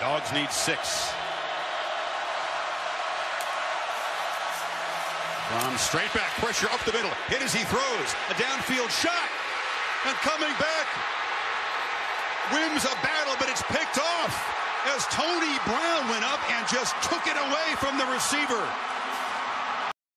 Dogs need six. From straight back, pressure up the middle. Hit as he throws. A downfield shot. And coming back. Wins a battle, but it's picked off as Tony Brown went up and just took it away from the receiver.